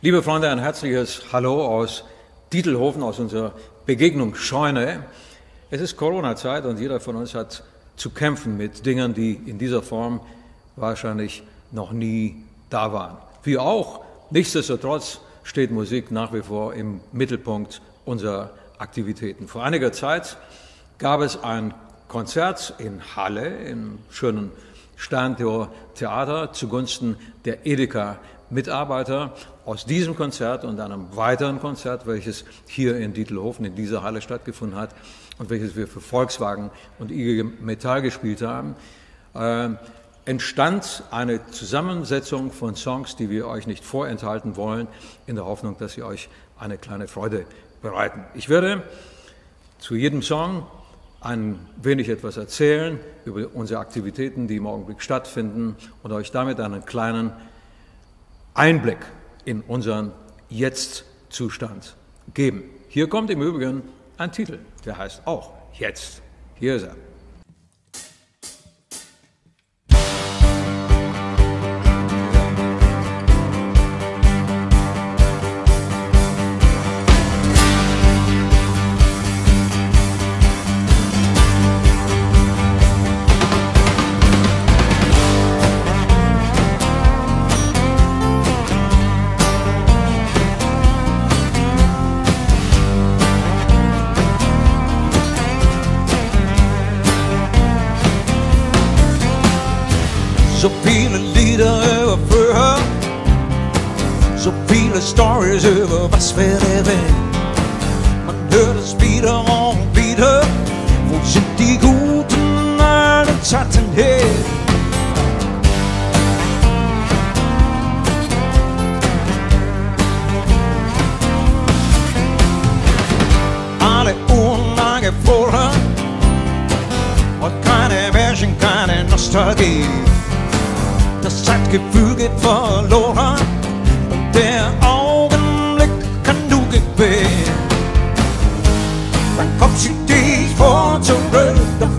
Liebe Freunde, ein herzliches Hallo aus Dietelhofen, aus unserer Begegnungsscheune. Es ist Corona-Zeit und jeder von uns hat zu kämpfen mit Dingen, die in dieser Form wahrscheinlich noch nie da waren. Wie auch, nichtsdestotrotz steht Musik nach wie vor im Mittelpunkt unserer Aktivitäten. Vor einiger Zeit gab es ein Konzert in Halle im schönen Sterntor Theater zugunsten der Edeka Mitarbeiter aus diesem Konzert und einem weiteren Konzert, welches hier in Dietelhofen in dieser Halle stattgefunden hat und welches wir für Volkswagen und IG Metall gespielt haben, äh, entstand eine Zusammensetzung von Songs, die wir euch nicht vorenthalten wollen, in der Hoffnung, dass sie euch eine kleine Freude bereiten. Ich werde zu jedem Song ein wenig etwas erzählen über unsere Aktivitäten, die im Augenblick stattfinden und euch damit einen kleinen Einblick in unseren Jetzt-Zustand geben. Hier kommt im Übrigen ein Titel, der heißt auch Jetzt. Hier ist er.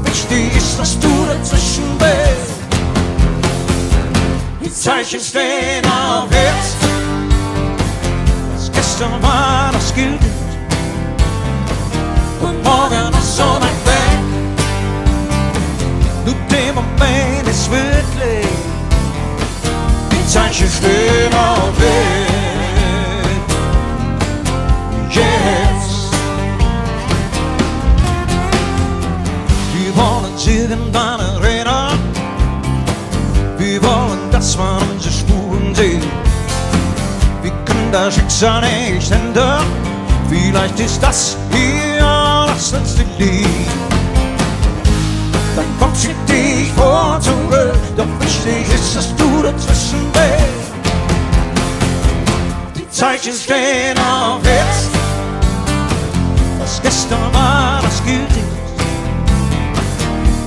Wichtig ist, dass du dazwischen bist. Die Zeichen stehen auf jetzt, was gestern war, das gilt nicht. Und morgen ist so weit weg, nur Moment ist wirklich. Zeichen stehen auf. Jetzt. Wir irgendwann erinnern. Wir wollen, dass man unsere Spuren sieht. Wir können das Schicksal nicht ändern. Vielleicht ist das hier das letzte Lied. Dann kommt sie dich vor zurück, doch wichtig ist, dass du dazwischen bist. Die Zeichen stehen auf jetzt, was gestern war, das gilt nicht.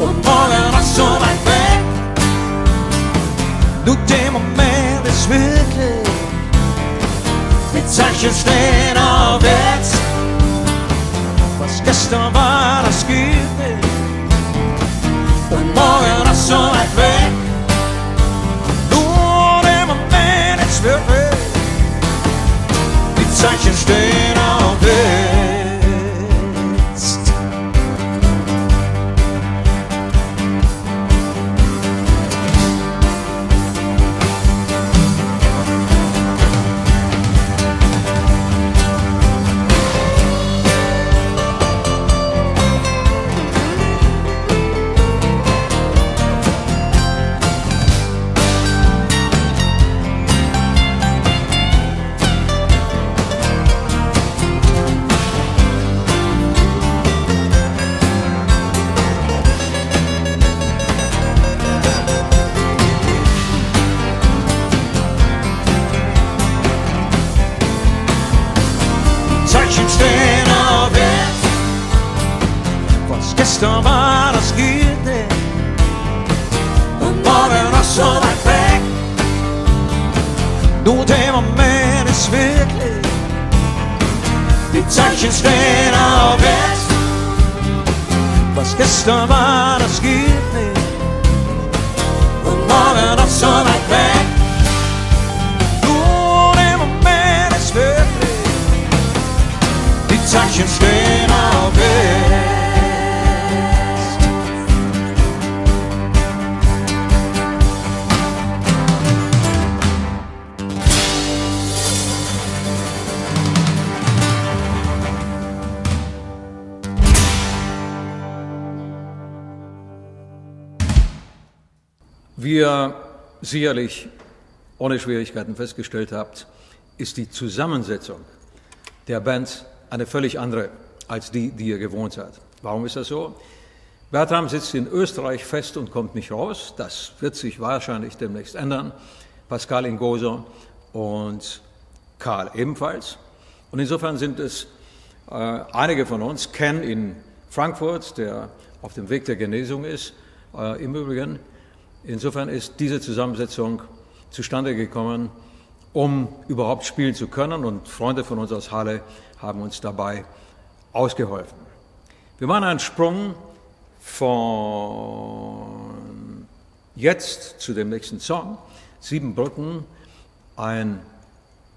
Morgen ist so weit weg, nur der Moment ist wirklich. Die Zeichen stehen auf jetzt, was gestern war, das gilt nicht. Und morgen ist so weit weg. Nur der Moment ist wirklich. Die Zeichen stehen auf Nur der Moment ist wirklich. Die Zeichen stehen auf jetzt. Was gestern war, das gilt ihr sicherlich ohne Schwierigkeiten festgestellt habt, ist die Zusammensetzung der Band eine völlig andere als die, die ihr gewohnt seid. Warum ist das so? Bertram sitzt in Österreich fest und kommt nicht raus. Das wird sich wahrscheinlich demnächst ändern. Pascal in Goser und Karl ebenfalls. Und insofern sind es äh, einige von uns, Ken in Frankfurt, der auf dem Weg der Genesung ist, äh, im Übrigen. Insofern ist diese Zusammensetzung zustande gekommen, um überhaupt spielen zu können. Und Freunde von uns aus Halle haben uns dabei ausgeholfen. Wir machen einen Sprung von jetzt zu dem nächsten Song, Sieben Brücken, ein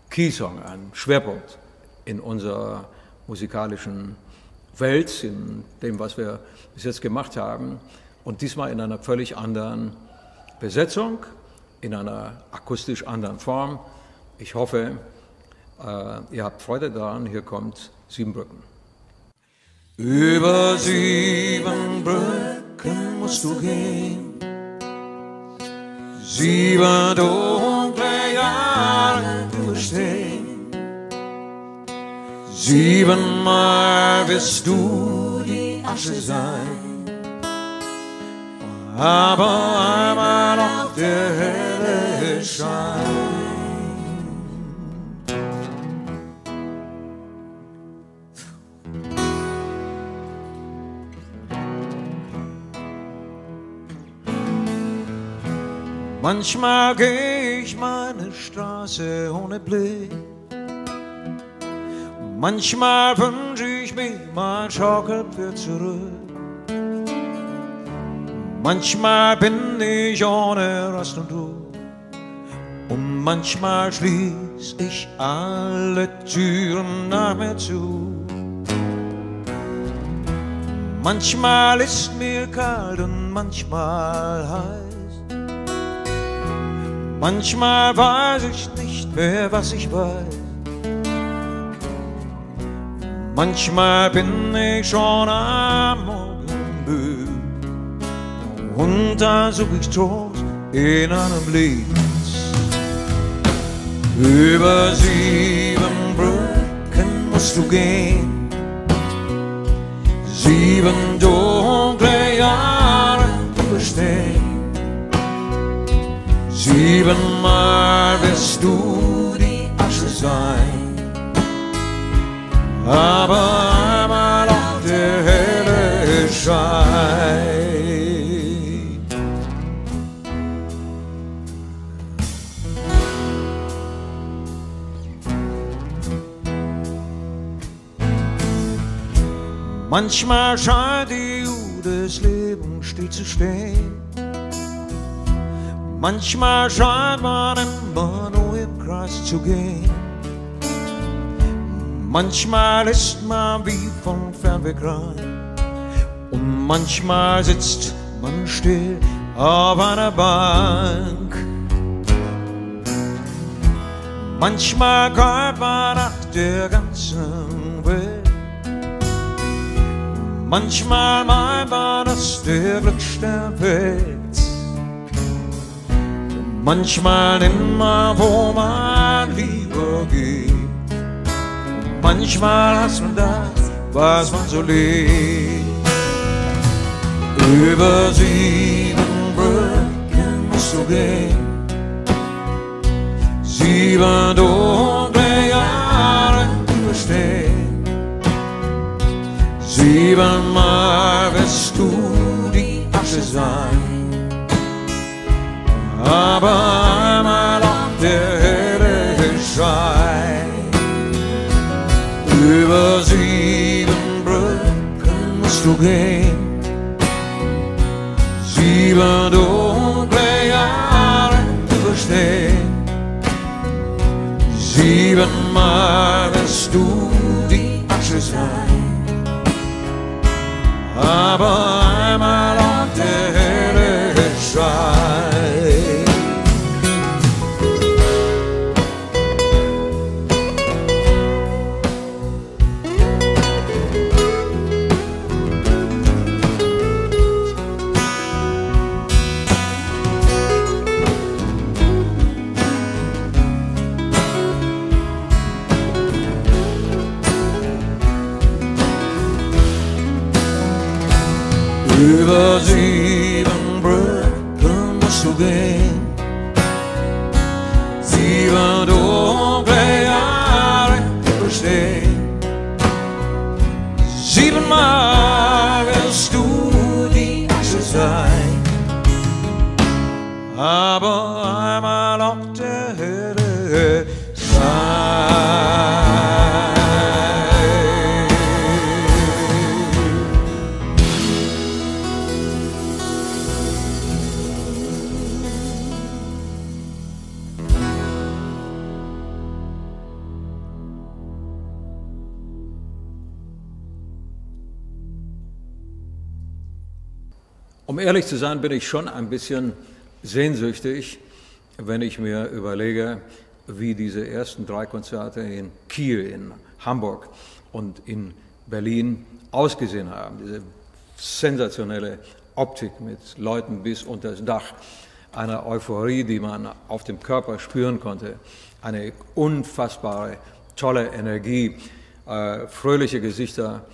Keysong, ein Schwerpunkt in unserer musikalischen Welt, in dem, was wir bis jetzt gemacht haben. Und diesmal in einer völlig anderen Besetzung, in einer akustisch anderen Form. Ich hoffe, äh, ihr habt Freude daran. Hier kommt Siebenbrücken. Über sieben Brücken musst du gehen, sieben dunkle Jahre durchstehen. Siebenmal wirst du die Asche sein, aber einmal noch der helle Schein. Manchmal geh ich meine Straße ohne Blick. Manchmal wünsch ich mir mein Schaukelpferd zurück. Manchmal bin ich ohne Rast und Ruhe. Und manchmal schließ ich alle Türen nach mir zu. Manchmal ist mir kalt und manchmal heiß. Manchmal weiß ich nicht mehr, was ich weiß. Manchmal bin ich schon am Morgen müde und da such ich Trost in einem Lied. Über sieben Brücken musst du gehen, sieben dunkle Jahre überstehen. Siebenmal wirst du die Asche sein, aber Manchmal scheint die Uhr des Lebens still zu stehen. Manchmal scheint man immer nur im Kreis zu gehen. Manchmal ist man wie von Fernweg rein. Und manchmal sitzt man still auf einer Bank. Manchmal greift man nach der ganzen. Manchmal man, dass der Glücksstern fällt. Manchmal nimmer, wo man lieber geht. Manchmal hast man das, was man so lebt. Über sieben Brücken musst du gehen. Sieben dunkle Siebenmal wirst du die Asche sein aber einmal auf der helle Schein. Über sieben Brücken musst du gehen, sieben dunkle Jahre überstehen. Siebenmal wirst du ehrlich zu sein, bin ich schon ein bisschen sehnsüchtig, wenn ich mir überlege, wie diese ersten drei Konzerte in Kiel, in Hamburg und in Berlin ausgesehen haben. Diese sensationelle Optik mit Leuten bis unter das Dach, eine Euphorie, die man auf dem Körper spüren konnte, eine unfassbare, tolle Energie, äh, fröhliche Gesichter,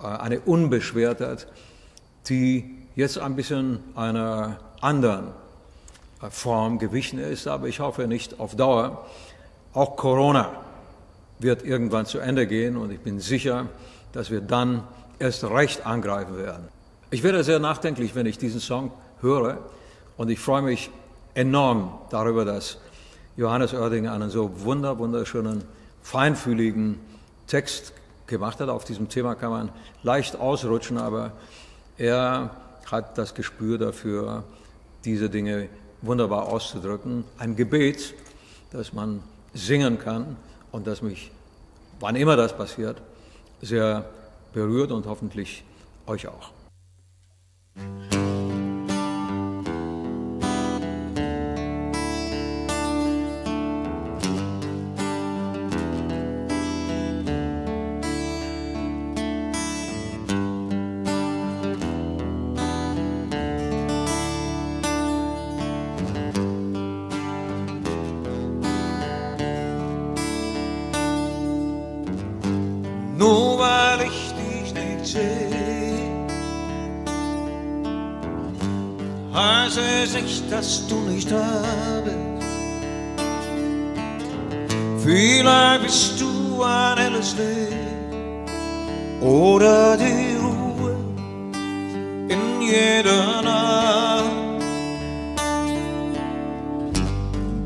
äh, eine Unbeschwertheit, die jetzt ein bisschen einer anderen äh, Form gewichen ist, aber ich hoffe nicht auf Dauer. Auch Corona wird irgendwann zu Ende gehen und ich bin sicher, dass wir dann erst recht angreifen werden. Ich werde sehr nachdenklich, wenn ich diesen Song höre und ich freue mich enorm darüber, dass Johannes Oerding einen so wunder, wunderschönen, feinfühligen Text gemacht hat. Auf diesem Thema kann man leicht ausrutschen, aber er hat das Gespür dafür, diese Dinge wunderbar auszudrücken. Ein Gebet, das man singen kann und das mich, wann immer das passiert, sehr berührt und hoffentlich euch auch. Heißt es nicht, dass du nicht da bist. Vielleicht bist du ein Licht oder die Ruhe in jeder Nacht.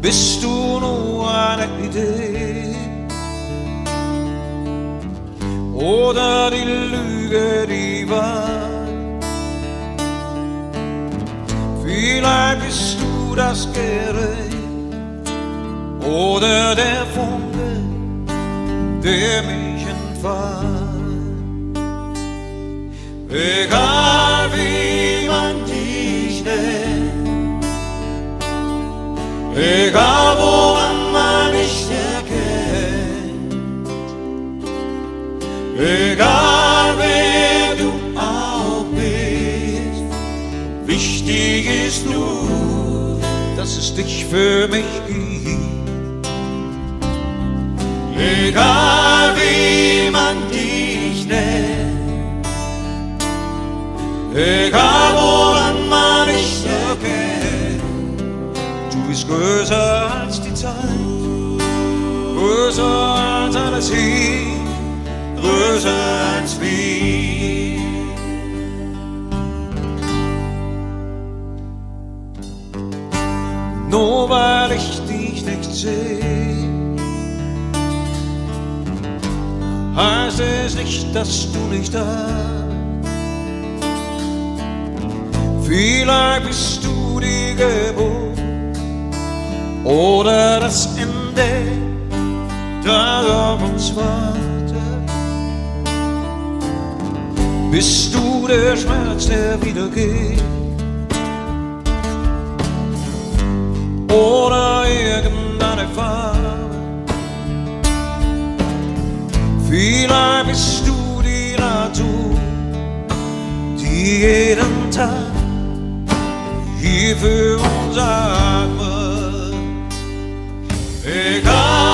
Bist du nur eine Idee? oder die Lüge, die Wahrheit. Vielleicht bist du das Gerät oder der Funke, der mich entfallen. Egal wie man dich nennt, egal woran man dich erkennt, egal ist nur, dass es dich für mich gibt. Egal wie man dich nennt, egal woran man dich erkennt, du bist größer als die Zeit, größer als alles hier, größer als wir. Weil ich dich nicht sehe, heißt es nicht, dass du nicht da. Vielleicht bist du die Geburt oder das Ende, das auf uns wartet. Bist du der Schmerz, der wieder geht? Die Natur, die jeden Tag hier für uns atmet. Egal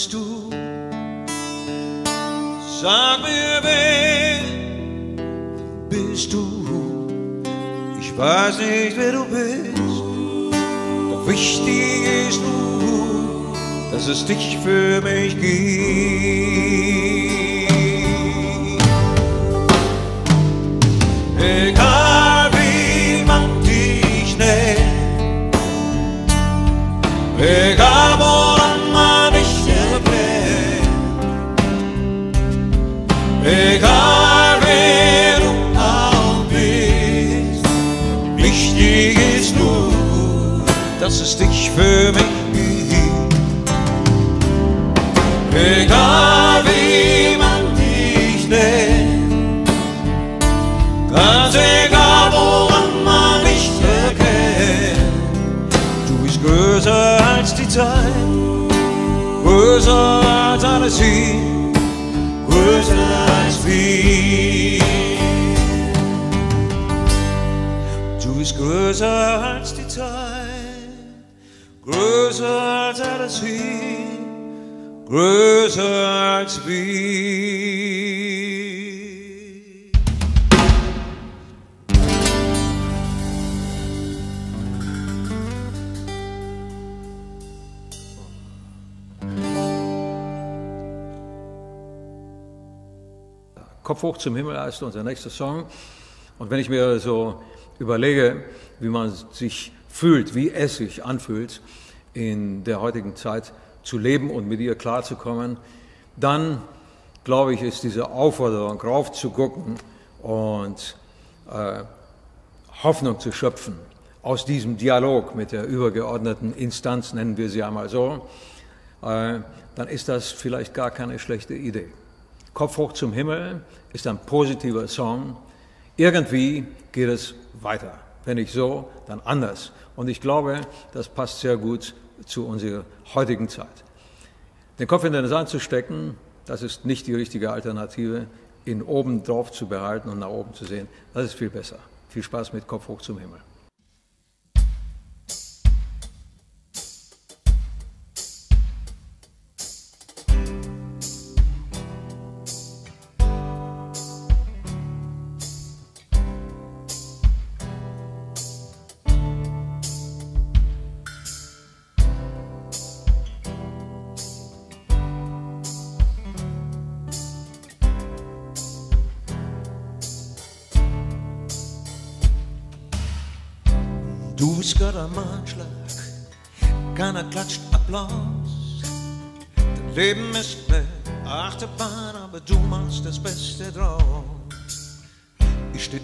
bist du? Sag mir, wer bist du? Ich weiß nicht, wer du bist, doch wichtig ist nur, dass es dich für mich gibt. Egal für mich. Egal wie man dich nennt, ganz egal woran man dich erkennt, du bist größer als die Zeit, größer als alles hier. Größer als wir. Du bist größer als die Zeit, größer als alles hier, größer als wir. Kopf hoch zum Himmel heißt unser nächster Song. Und wenn ich mir so überlege, wie man sich fühlt, wie es sich anfühlt, in der heutigen Zeit zu leben und mit ihr klarzukommen, dann glaube ich, ist diese Aufforderung, raufzugucken und äh, Hoffnung zu schöpfen aus diesem Dialog mit der übergeordneten Instanz, nennen wir sie einmal so, äh, dann ist das vielleicht gar keine schlechte Idee. Kopf hoch zum Himmel ist ein positiver Song. Irgendwie geht es weiter. Wenn nicht so, dann anders. Und ich glaube, das passt sehr gut zu unserer heutigen Zeit. Den Kopf in den Sand zu stecken, das ist nicht die richtige Alternative. Ihn oben drauf zu behalten und nach oben zu sehen, das ist viel besser. Viel Spaß mit Kopf hoch zum Himmel.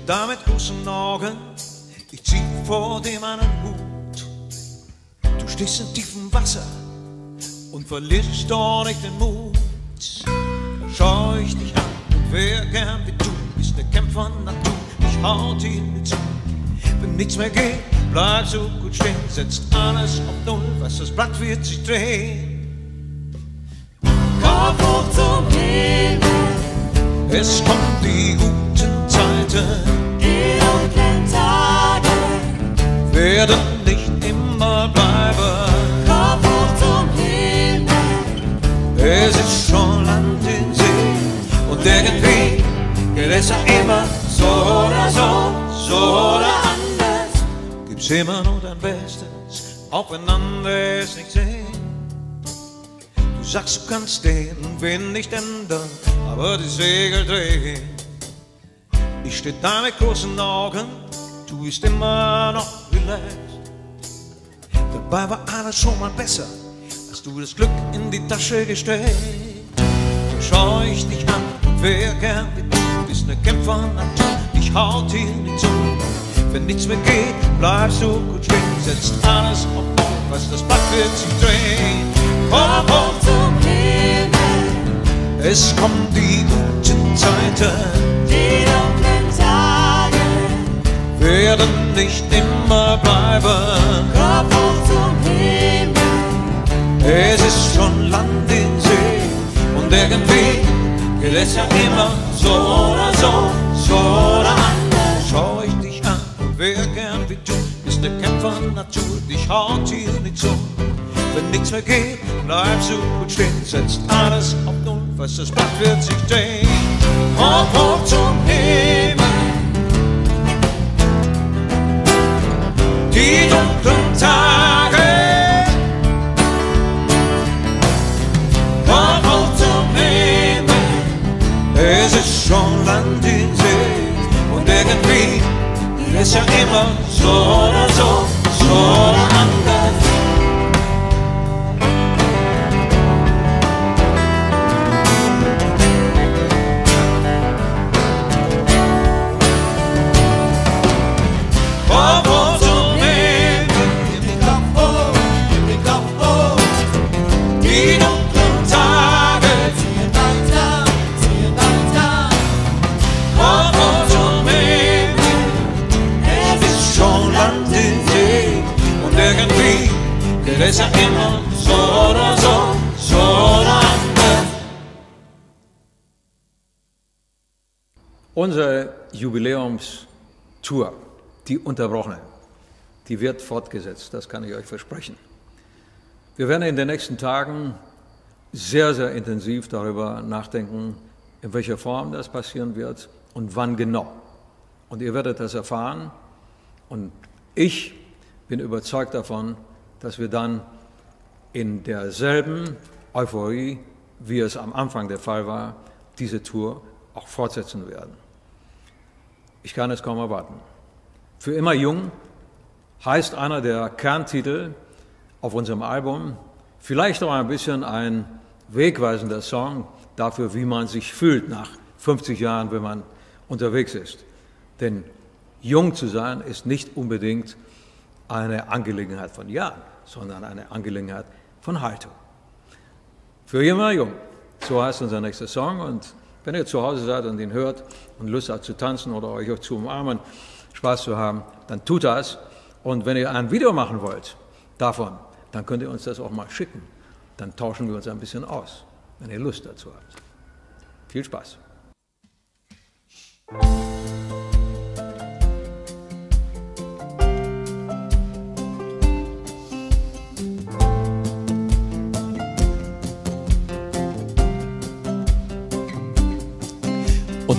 Da mit großen Augen, ich zieh vor dir meinen Hut. Du stehst in tiefem Wasser und verlierst doch nicht den Mut. Schau ich dich an und wer gern wie du ist der Kämpfer Natur. Ich hau dir zu, wenn nichts mehr geht, bleib so gut stehen, setzt alles auf Null, was das Blatt wird sich drehen. Kopf hoch zum Himmel, Es kommen die guten Die dunklen Tage. werden nicht immer bleiben. Kopf hoch zum Himmel, Es ist schon Land in See und irgendwie geht es ja immer so oder so, so oder anders. Gibt's immer nur dein Bestes, auch wenn andere es nicht sehen. Du sagst, du kannst den Wind nicht ändern, aber die Segel drehen. Ich steh da mit großen Augen, du bist immer noch relaxed. Dabei war alles schon mal besser, hast du das Glück in die Tasche gesteckt. Dann schau ich dich an und wer gern wie du bist ne Kämpfer-Natur, dich haut hier nicht zu. Wenn nichts mehr geht, bleibst du gut stehen, setzt alles auf Null, was das Blatt wird sich drehen. Hopp, hopp, zum Himmel, es kommen die guten Zeiten, werden nicht immer bleiben. Kopf hoch zum Himmel, Es ist schon Land in See und irgendwie geht es ja immer so oder so, so oder anders. Schau ich dich an, wer gern wie du, ist der Kämpfer Natur, dich haut hier nicht so. Wenn nichts mehr geht, bleibst du gut stehen, setzt alles auf Null, was das Blatt wird sich drehen. Hopp, hopp zum Himmel. Die dunklen Tage. Komm hoch zum Himmel, es ist schon Land in See. Und irgendwie ist ja immer so oder so, so oder anders. So oder anders. Unsere Jubiläumstour, die unterbrochene, die wird fortgesetzt, das kann ich euch versprechen. Wir werden in den nächsten Tagen sehr, sehr intensiv darüber nachdenken, in welcher Form das passieren wird und wann genau. Und ihr werdet das erfahren. Und ich bin überzeugt davon, dass wir dann in derselben Euphorie, wie es am Anfang der Fall war, diese Tour auch fortsetzen werden. Ich kann es kaum erwarten. Für immer jung heißt einer der Kerntitel auf unserem Album, vielleicht auch ein bisschen ein wegweisender Song dafür, wie man sich fühlt nach 50 Jahren, wenn man unterwegs ist. Denn jung zu sein ist nicht unbedingt eine Angelegenheit von Jahren, sondern eine Angelegenheit von Haltung. Für immer jung, so heißt unser nächster Song und wenn ihr zu Hause seid und ihn hört und Lust habt zu tanzen oder euch auch zu umarmen, Spaß zu haben, dann tut das. Und wenn ihr ein Video machen wollt davon, dann könnt ihr uns das auch mal schicken. Dann tauschen wir uns ein bisschen aus, wenn ihr Lust dazu habt. Viel Spaß.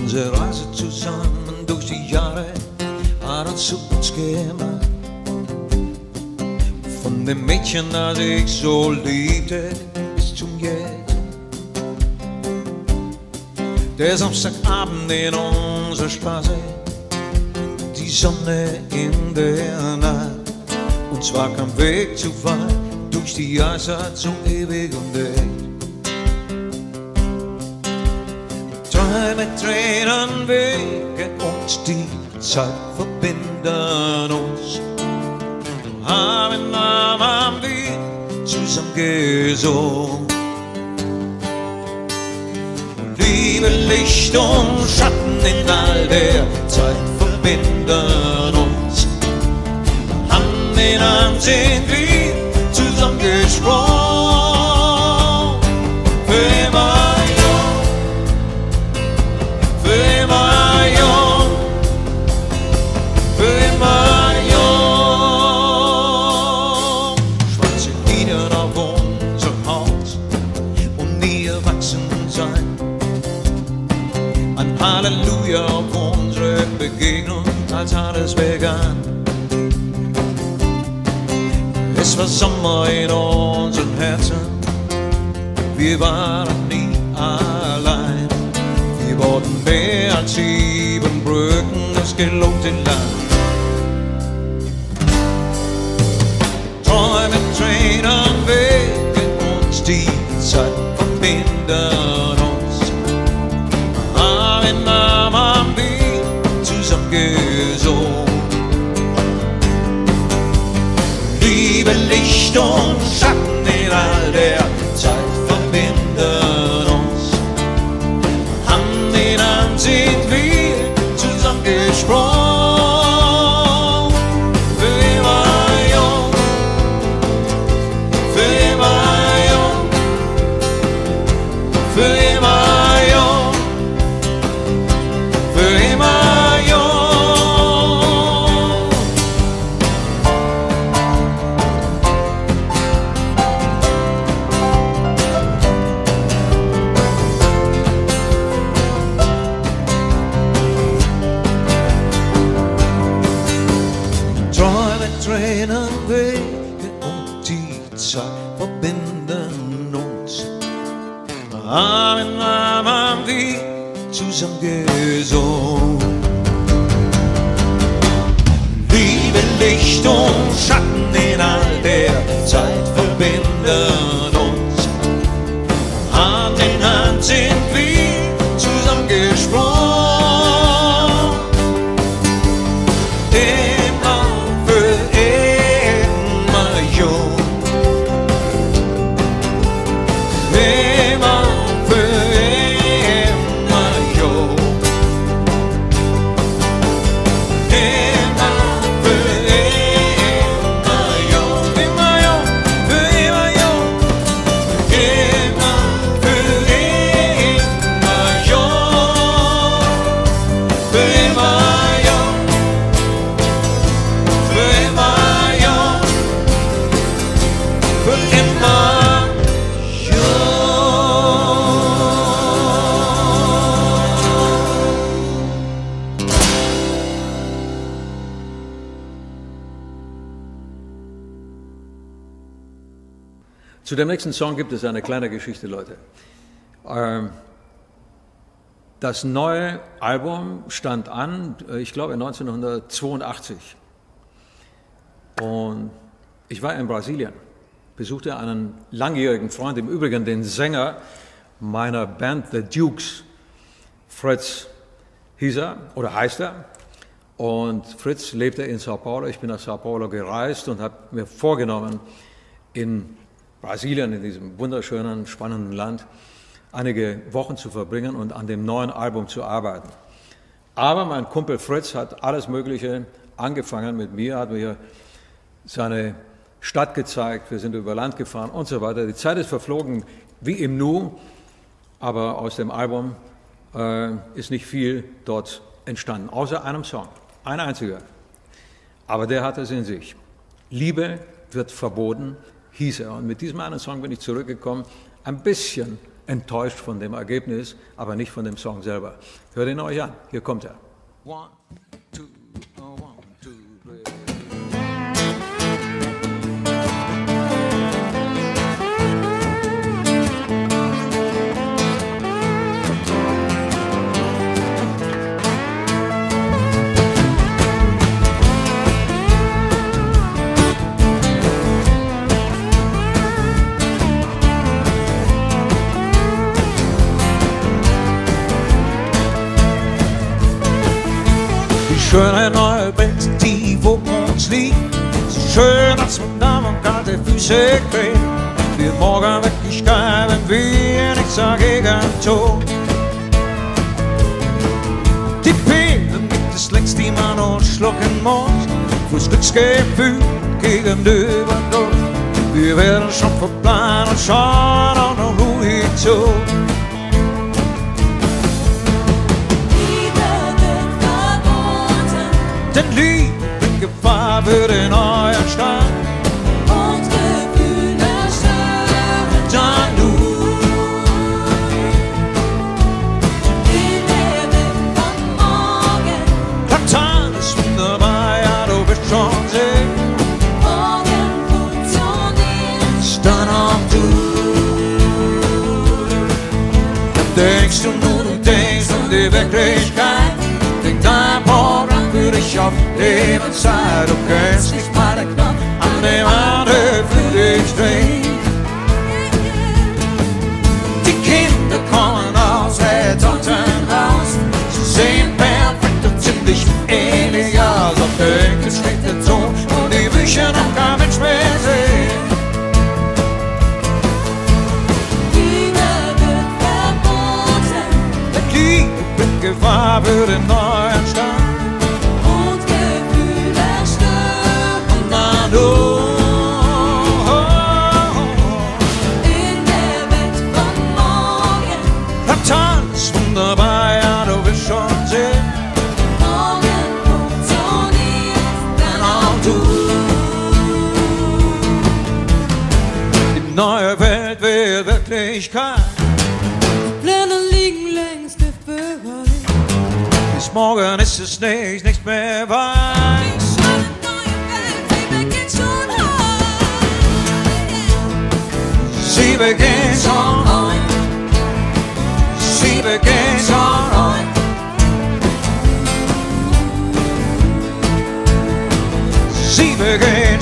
Unsere Reise zusammen durch die Jahre hat uns zu uns gemacht. Von dem Mädchen, das ich so liebte, bis zum Jetzt. Der Samstagabend in unserer Straße, die Sonne in der Nacht. Und zwar kein Weg zu weit, durch die Eisheit so ewig und Wege und die Zeit verbinden uns. Arm in Arm haben wir zusammen gesungen. Liebe, Licht und Schatten in all der Zeit verbinden uns. Hand in Hand sind wir zusammengesprungen. Für als vegan. Es war Sommer in unseren Herzen, Wir waren nie allein. Wir wurden mehr als sieben Brücken, es gelohnte Land. Licht dem nächsten Song gibt es eine kleine Geschichte, Leute. Ähm, Das neue Album stand an, äh, ich glaube 1982. Und ich war in Brasilien, besuchte einen langjährigen Freund, im Übrigen den Sänger meiner Band The Dukes, Fritz hieß er oder heißt er. Und Fritz lebte in Sao Paulo. Ich bin nach Sao Paulo gereist und habe mir vorgenommen, in Brasilien, in diesem wunderschönen, spannenden Land, einige Wochen zu verbringen und an dem neuen Album zu arbeiten. Aber mein Kumpel Fritz hat alles Mögliche angefangen mit mir, hat mir seine Stadt gezeigt, wir sind über Land gefahren und so weiter. Die Zeit ist verflogen wie im Nu, aber aus dem Album äh, ist nicht viel dort entstanden, außer einem Song, ein einziger. Aber der hat es in sich. Liebe wird verboten, hieß er. Und mit diesem einen Song bin ich zurückgekommen, ein bisschen enttäuscht von dem Ergebnis, aber nicht von dem Song selber. Hört ihn euch an, hier kommt er. One, two, one, schöne neue Welt, die vor uns liegt. So schön, dass man da man kalte Füße kriegt. Wir morgen wirklich geil, wenn wir nichts dagegen tun. Die Pillen gibt es längst, die man uns schlucken muss. Fürs Glücksgefühl gegenüber durch. Wir werden schon verplanen und schauen auch noch ruhig zu. Denn Liebe Gefahr für den neuen Staat. und Gefühle stören. Dann du, Wir leben von morgen, Platan ist wunderbar, ja, du bist schon sehr. morgen funktioniert. Dann auch du. denkst du nur, du denkst um die Wirklichkeit. Dich auf Lebenszeit. Du kennst nicht den Knopf, an dem andere für dich dreht. Die Kinder kommen aus der raus. Sie sehen perfekt und ziemlich ähnlich aus. Auf Ecke steht der Ton und die Bücher noch kein Mensch mehr sehen. Liebe wird verboten Liebe mit Gefahr für den Sie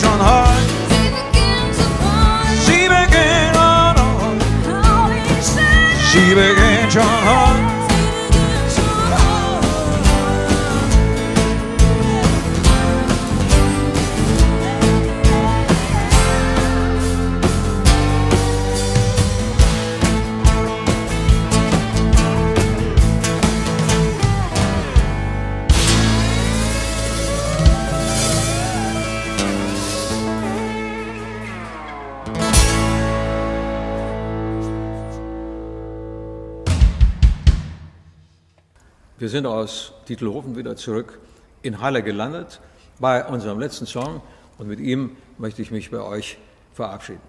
sind aus Titelhofen wieder zurück in Halle gelandet bei unserem letzten Song und mit ihm möchte ich mich bei euch verabschieden.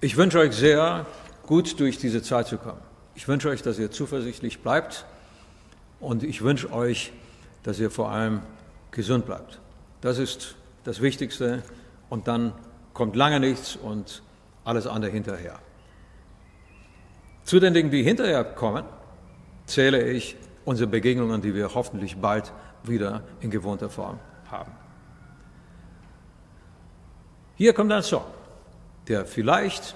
Ich wünsche euch sehr, gut durch diese Zeit zu kommen. Ich wünsche euch, dass ihr zuversichtlich bleibt und ich wünsche euch, dass ihr vor allem gesund bleibt. Das ist das Wichtigste und dann kommt lange nichts und alles andere hinterher. Zu den Dingen, die hinterher kommen, zähle ich unsere Begegnungen, die wir hoffentlich bald wieder in gewohnter Form haben. Hier kommt ein Song, der vielleicht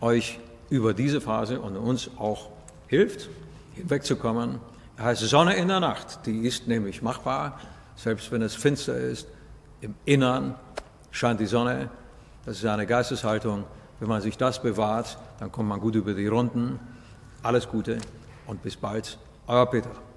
euch über diese Phase und uns auch hilft, hinwegzukommen. Er heißt Sonne in der Nacht. Die ist nämlich machbar, selbst wenn es finster ist. Im Innern scheint die Sonne. Das ist eine Geisteshaltung. Wenn man sich das bewahrt, dann kommt man gut über die Runden. Alles Gute und bis bald. Euer Peter.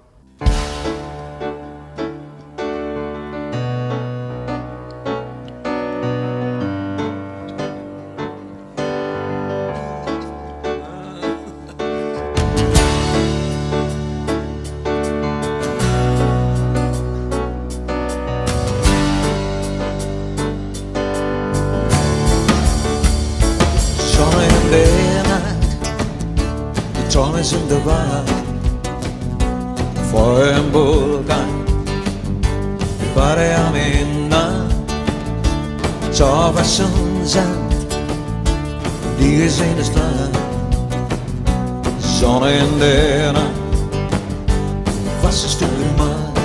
Was hast du gemacht?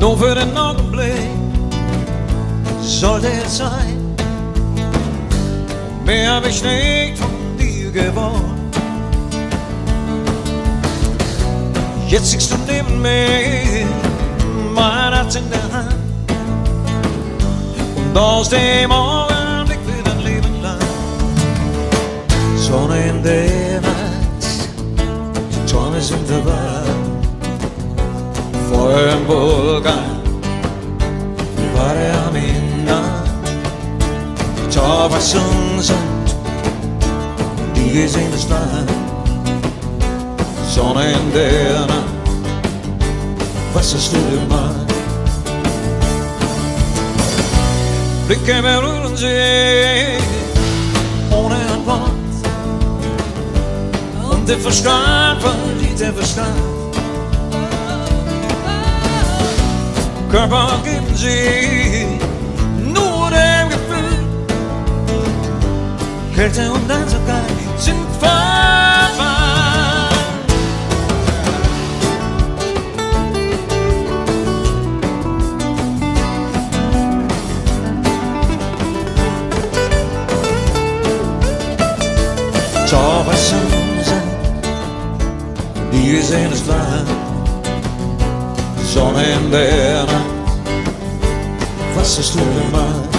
Nur für den Augenblick sollte es sein. Mehr hab ich nicht von dir gewollt. Jetzt siehst du neben mir, mein Herz in der Hand. Und aus dem Augenblick wird ein Leben lang. Sonne in Nacht, die Träume sind dabei. Feuer im Vulkan, die Ware am Innern. Ta was som sant Die gesehen das Land Sonne in der Nacht Was hast du gemacht? Blicke berühren sich Ohne der Verstand verliert der Verstand Körper geben sie nur dem Gefühl Kälte und Einsamkeit sind vorbei. Die gesehen ist lang. Sonne in der Nacht, was hast du gemacht?